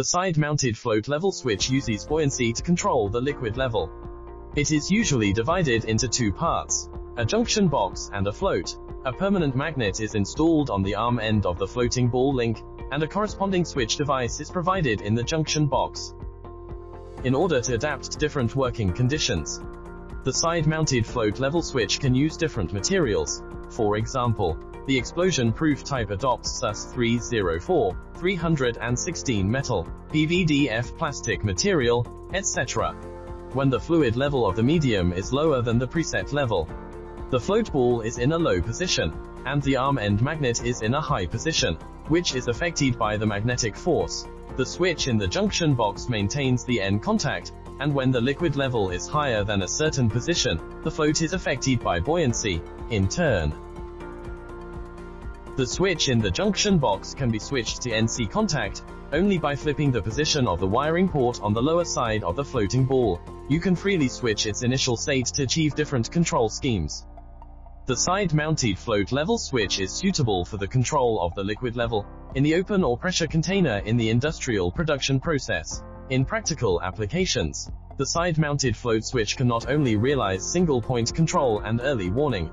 The side-mounted float level switch uses buoyancy to control the liquid level. It is usually divided into two parts, a junction box and a float. A permanent magnet is installed on the arm end of the floating ball link, and a corresponding switch device is provided in the junction box. In order to adapt to different working conditions, the side-mounted float level switch can use different materials. For example, the explosion-proof type adopts SUS 304, 316 metal, PVDF plastic material, etc. When the fluid level of the medium is lower than the preset level, the float ball is in a low position, and the arm end magnet is in a high position, which is affected by the magnetic force. The switch in the junction box maintains the end contact, and when the liquid level is higher than a certain position, the float is affected by buoyancy, in turn. The switch in the junction box can be switched to NC contact, only by flipping the position of the wiring port on the lower side of the floating ball. You can freely switch its initial state to achieve different control schemes. The side-mounted float level switch is suitable for the control of the liquid level, in the open or pressure container in the industrial production process. In practical applications, the side-mounted float switch can not only realize single-point control and early warning,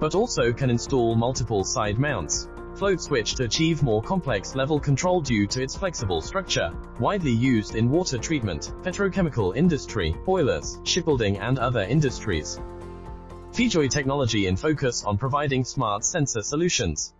but also can install multiple side mounts. Float switch to achieve more complex level control due to its flexible structure, widely used in water treatment, petrochemical industry, boilers, shipbuilding and other industries. Feejoy technology in focus on providing smart sensor solutions.